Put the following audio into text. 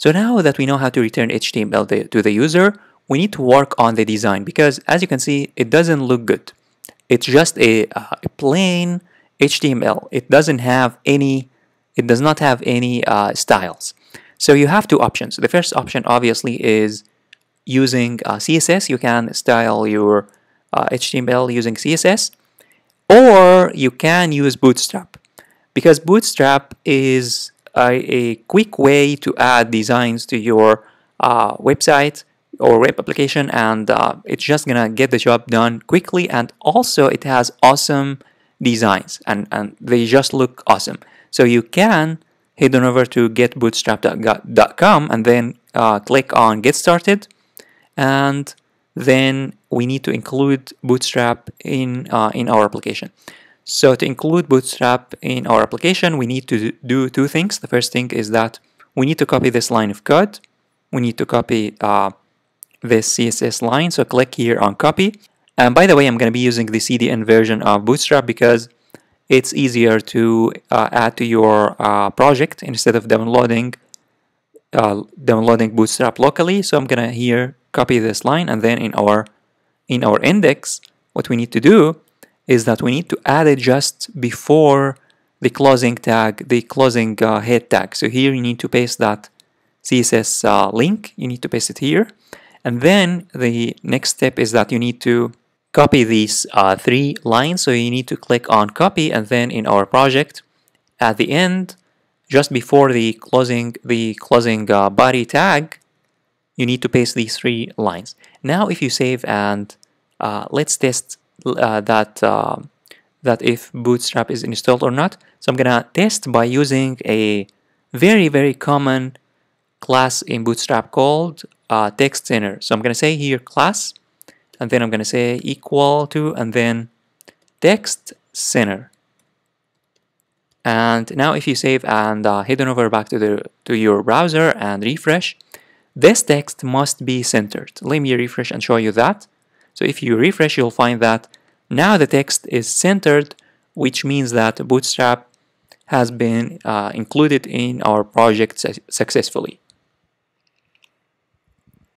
So now that we know how to return HTML to the user, we need to work on the design because as you can see, it doesn't look good. It's just a, uh, a plain HTML. It doesn't have any, it does not have any uh, styles. So you have two options. The first option obviously is using uh, CSS. You can style your HTML uh, using CSS or you can use Bootstrap because Bootstrap is a, quick way to add designs to your uh, website or web application and uh, it's just gonna get the job done quickly and also it has awesome designs and, and they just look awesome. So you can head on over to getbootstrap.com and then uh, click on get started and then we need to include bootstrap in uh, in our application so to include bootstrap in our application we need to do two things the first thing is that we need to copy this line of code we need to copy uh, this CSS line. So click here on copy. And by the way, I'm going to be using the CDN version of Bootstrap because it's easier to uh, add to your uh, project instead of downloading uh, downloading Bootstrap locally. So I'm going to here copy this line and then in our in our index, what we need to do is that we need to add it just before the closing tag, the closing uh, head tag. So here you need to paste that CSS uh, link. You need to paste it here. And then the next step is that you need to copy these uh, three lines. So you need to click on copy and then in our project at the end, just before the closing, the closing uh, body tag, you need to paste these three lines. Now if you save and uh, let's test uh, that, uh, that if Bootstrap is installed or not. So I'm gonna test by using a very, very common class in Bootstrap called uh, text center. So I'm going to say here class, and then I'm going to say equal to, and then text center. And now if you save and uh, head on over back to, the, to your browser and refresh, this text must be centered. Let me refresh and show you that. So if you refresh, you'll find that now the text is centered, which means that Bootstrap has been uh, included in our project successfully.